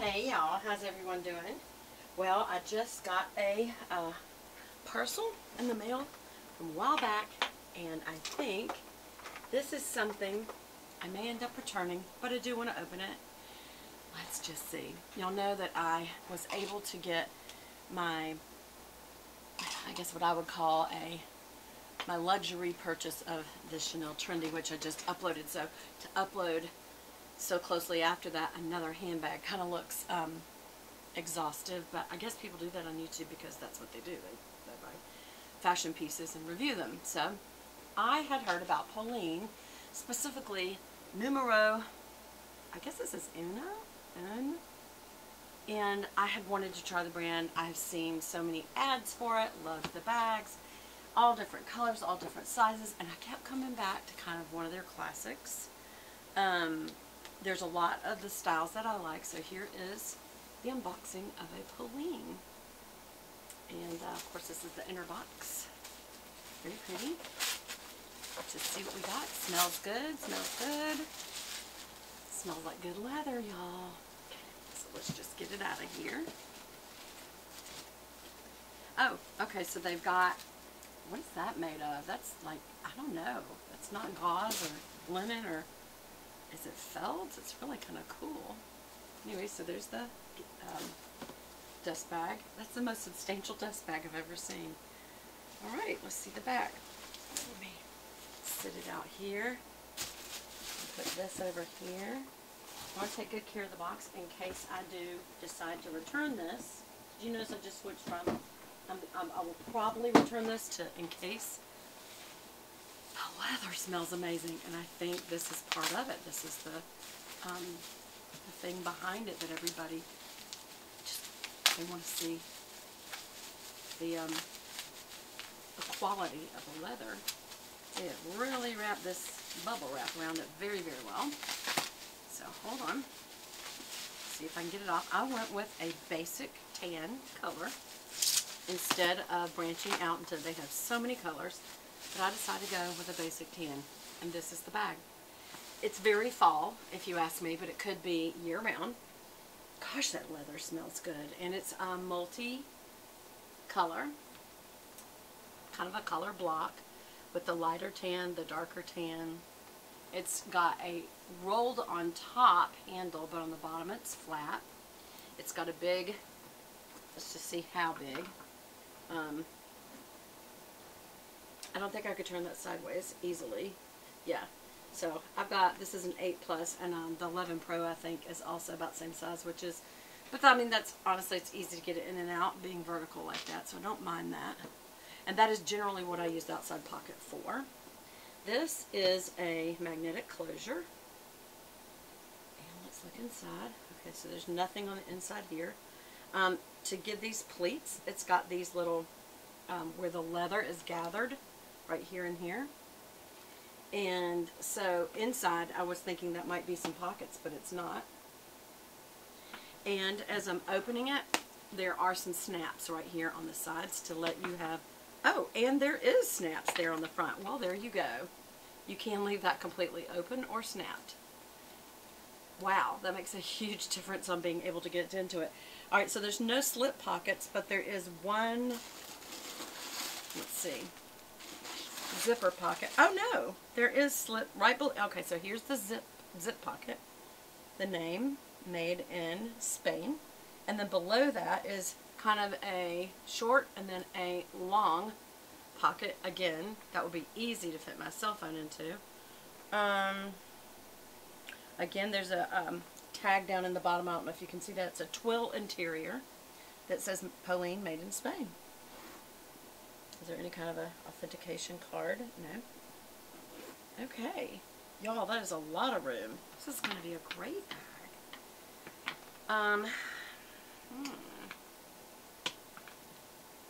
Hey y'all, how's everyone doing? Well, I just got a uh, parcel in the mail from a while back, and I think this is something I may end up returning, but I do want to open it. Let's just see. Y'all know that I was able to get my, I guess what I would call a my luxury purchase of the Chanel Trendy, which I just uploaded. So to upload so closely after that, another handbag kind of looks um, exhaustive, but I guess people do that on YouTube because that's what they do. They, they buy fashion pieces and review them. So I had heard about Polene, specifically numero, I guess this is Una? Un? And I had wanted to try the brand. I've seen so many ads for it, loved the bags all different colors, all different sizes, and I kept coming back to kind of one of their classics. Um, there's a lot of the styles that I like, so here is the unboxing of a Polene. And uh, of course this is the inner box. Very pretty. Let's see what we got. Smells good, smells good. Smells like good leather, y'all. So let's just get it out of here. Oh, okay, so they've got what is that made of? That's like, I don't know. That's not gauze or linen or, is it felt? It's really kind of cool. Anyway, so there's the um, dust bag. That's the most substantial dust bag I've ever seen. All right, let's see the back. Let me sit it out here. Put this over here. I want to take good care of the box in case I do decide to return this. Did you notice I just switched from I'm, I'm, I will probably return this to in case. The leather smells amazing, and I think this is part of it. This is the, um, the thing behind it that everybody just they want to see the um, the quality of the leather. Have really wrapped this bubble wrap around it very, very well. So hold on. See if I can get it off. I went with a basic tan color instead of branching out into, they have so many colors, but I decided to go with a basic tan, and this is the bag. It's very fall, if you ask me, but it could be year-round. Gosh, that leather smells good, and it's um, multi-color, kind of a color block, with the lighter tan, the darker tan. It's got a rolled on top handle, but on the bottom it's flat. It's got a big, let's just see how big, um, I don't think I could turn that sideways easily. Yeah. So I've got, this is an 8 plus, and um, the 11 Pro I think is also about same size, which is, but I mean that's, honestly it's easy to get it in and out being vertical like that, so I don't mind that. And that is generally what I use the outside pocket for. This is a magnetic closure. And let's look inside. Okay, so there's nothing on the inside here. Um, to give these pleats, it's got these little, um, where the leather is gathered, right here and here. And so inside, I was thinking that might be some pockets, but it's not. And as I'm opening it, there are some snaps right here on the sides to let you have, oh, and there is snaps there on the front. Well, there you go. You can leave that completely open or snapped. Wow, that makes a huge difference on being able to get into it. All right, so there's no slip pockets, but there is one, let's see, zipper pocket. Oh no, there is slip right below. Okay, so here's the zip zip pocket. The name, made in Spain. And then below that is kind of a short and then a long pocket. Again, that would be easy to fit my cell phone into. Um, again, there's a um, tag down in the bottom. I don't know if you can see that. It's a twill interior that says Polene made in Spain. Is there any kind of a authentication card? No. Okay. Y'all, that is a lot of room. This is going to be a great bag. Um, hmm.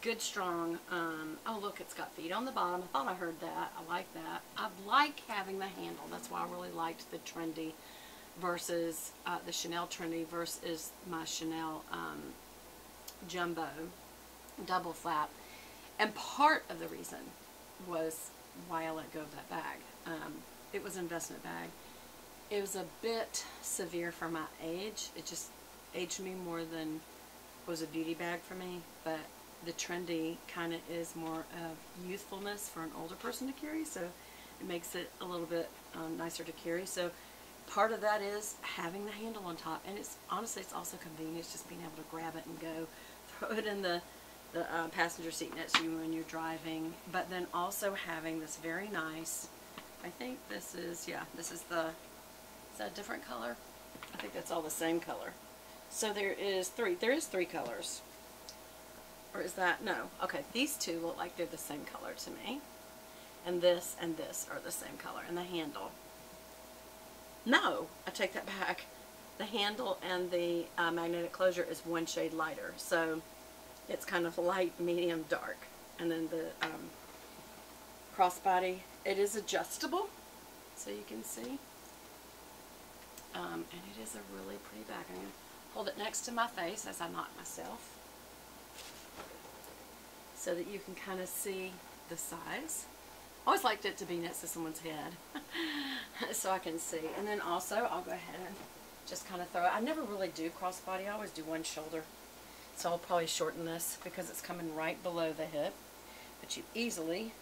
Good, strong. Um, oh, look, it's got feet on the bottom. I thought I heard that. I like that. I like having the handle. That's why I really liked the trendy versus uh, the Chanel Trendy versus my Chanel um, Jumbo double flap. And part of the reason was why I let go of that bag. Um, it was an investment bag. It was a bit severe for my age. It just, aged me more than was a beauty bag for me, but the trendy kind of is more of youthfulness for an older person to carry, so it makes it a little bit um, nicer to carry. So part of that is having the handle on top, and it's honestly it's also convenient. Just being able to grab it and go, throw it in the the uh, passenger seat next to you when you're driving. But then also having this very nice. I think this is yeah. This is the. Is that a different color? I think that's all the same color. So there is three. There is three colors. Or is that, no. Okay, these two look like they're the same color to me. And this and this are the same color. And the handle. No, I take that back. The handle and the uh, magnetic closure is one shade lighter. So it's kind of light, medium, dark. And then the um, crossbody, it is adjustable. So you can see. Um, and it is a really pretty bag. I'm going to hold it next to my face as I knock myself so that you can kind of see the size. I always liked it to be next to someone's head so I can see. And then also I'll go ahead and just kind of throw it. I never really do crossbody. I always do one shoulder. So I'll probably shorten this because it's coming right below the hip. But you easily,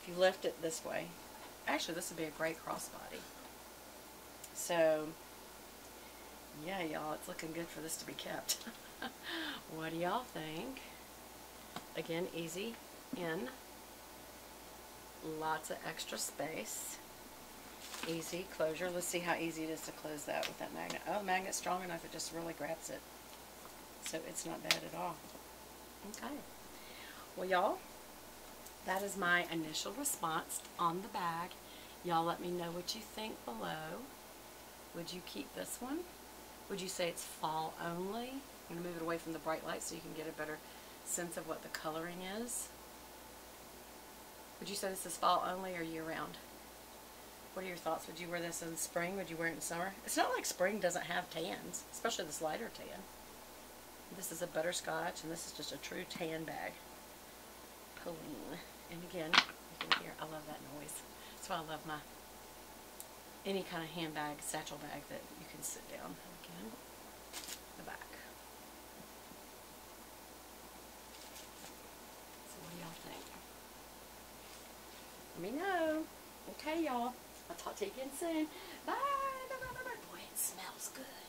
if you lift it this way, actually this would be a great crossbody. So, yeah y'all, it's looking good for this to be kept. what do y'all think? Again, easy in. Lots of extra space. Easy closure. Let's see how easy it is to close that with that magnet. Oh, the magnet's strong enough, it just really grabs it. So it's not bad at all. Okay. Well, y'all, that is my initial response on the bag. Y'all let me know what you think below. Would you keep this one? Would you say it's fall only? I'm going to move it away from the bright light so you can get a better sense of what the coloring is. Would you say this is fall only or year round? What are your thoughts? Would you wear this in spring? Would you wear it in summer? It's not like spring doesn't have tans, especially this lighter tan. This is a butterscotch, and this is just a true tan bag. Polene. And again, you can hear, I love that noise. That's why I love my, any kind of handbag, satchel bag that you can sit down. Again, the back. So what do y'all think? Let me know. Okay, y'all. I'll talk to you again soon. Bye. Bye, bye, bye, bye. Boy, it smells good.